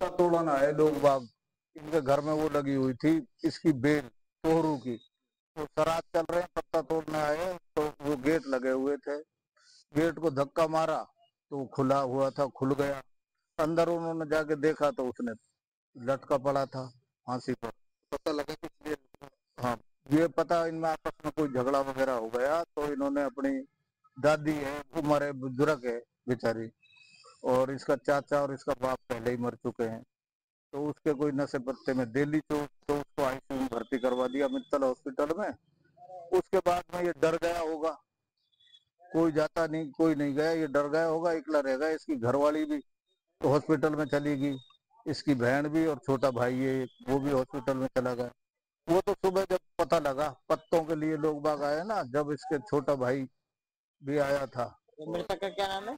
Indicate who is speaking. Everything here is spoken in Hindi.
Speaker 1: तोड़न आए लोग बाग। इनके घर में वो लगी हुई थी, इसकी बेल, तोहरू की। तो शराब चल रहे हैं, पत्ता तोड़ने आए तो वो गेट लगे हुए थे। गेट को धक्का मारा तो खुला हुआ था, खुल गया। अंदर उन्होंने जाके देखा तो उसने लटका पड़ा था, फांसी पर। पता लगा कि हाँ ये पता इनमें आपस में कोई झगड़ा वगैरह हो गया तो इन्होंने अपनी दादी है, वो मरे, बुज़ुर्ग है, बेचारी। और इसका चाचा और इसका बाप पहले ही मर चुके हैं। तो उसके कोई नशे पत्ते में दिल्ली चोट तो उसको आईसीयू में भर्ती करवा दिया मित्तल हॉस्पिटल में। उसके बाद में ये डर गया होगा। कोई जाता नहीं, कोई नहीं गया, ये डर गया होगा इकला रह गया, इसकी घरवाली भी तो हॉस्पिटल में चली गई इसकी बहन भी और छोटा भाई है वो भी हॉस्पिटल में चला गया। वो तो सुबह जब पता लगा, पत्तों के लिए लोग बाग आए ना, जब इसके छोटा भाई भी आया था।
Speaker 2: मृतक का क्या नाम है?